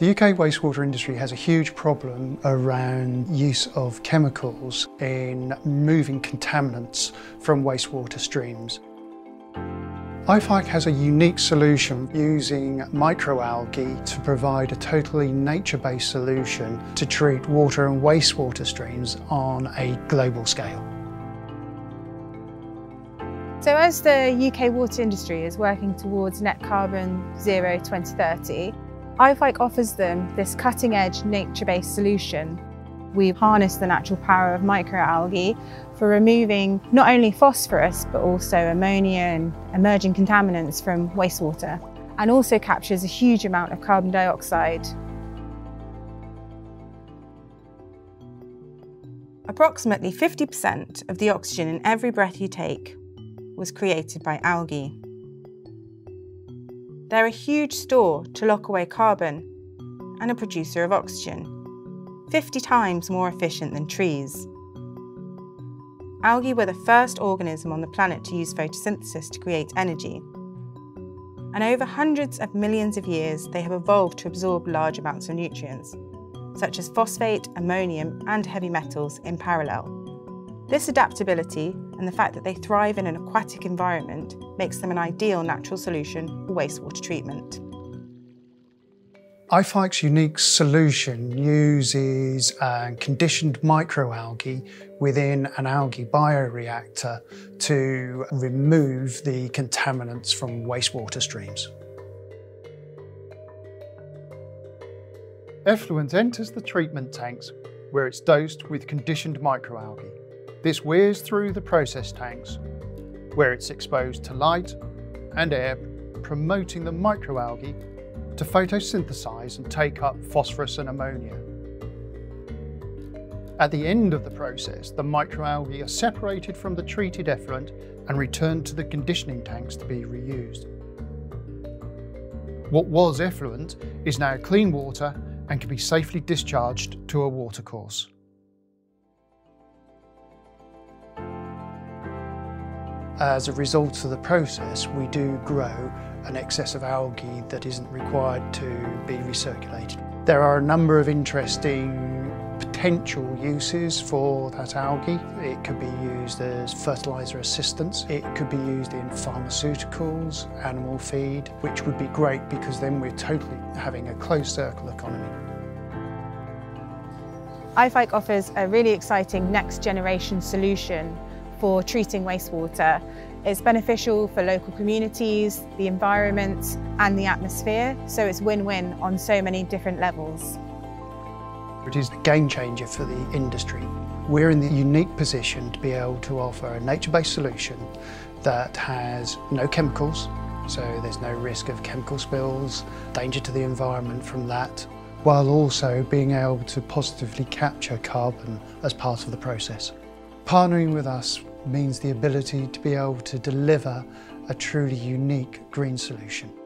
The UK wastewater industry has a huge problem around use of chemicals in moving contaminants from wastewater streams. I-Phyc has a unique solution using microalgae to provide a totally nature-based solution to treat water and wastewater streams on a global scale. So as the UK water industry is working towards net carbon zero 2030, I-Phyc offers them this cutting edge nature-based solution. We harness the natural power of microalgae for removing not only phosphorus but also ammonia and emerging contaminants from wastewater and also captures a huge amount of carbon dioxide. Approximately 50% of the oxygen in every breath you take was created by algae. They're a huge store to lock away carbon and a producer of oxygen, 50 times more efficient than trees. Algae were the first organism on the planet to use photosynthesis to create energy. And over hundreds of millions of years, they have evolved to absorb large amounts of nutrients, such as phosphate, ammonium, and heavy metals in parallel. This adaptability and the fact that they thrive in an aquatic environment makes them an ideal natural solution for wastewater treatment. I-Phyc's unique solution uses uh, conditioned microalgae within an algae bioreactor to remove the contaminants from wastewater streams. Effluent enters the treatment tanks where it's dosed with conditioned microalgae. This wears through the process tanks, where it's exposed to light and air, promoting the microalgae to photosynthesize and take up phosphorus and ammonia. At the end of the process, the microalgae are separated from the treated effluent and returned to the conditioning tanks to be reused. What was effluent is now clean water and can be safely discharged to a watercourse. As a result of the process, we do grow an excess of algae that isn't required to be recirculated. There are a number of interesting potential uses for that algae. It could be used as fertiliser assistance. It could be used in pharmaceuticals, animal feed, which would be great because then we're totally having a closed circle economy. I-Phyc offers a really exciting next generation solution for treating wastewater. It's beneficial for local communities, the environment and the atmosphere, so it's win-win on so many different levels. It is a game changer for the industry. We're in the unique position to be able to offer a nature-based solution that has no chemicals, so there's no risk of chemical spills, danger to the environment from that, while also being able to positively capture carbon as part of the process. Partnering with us means the ability to be able to deliver a truly unique green solution.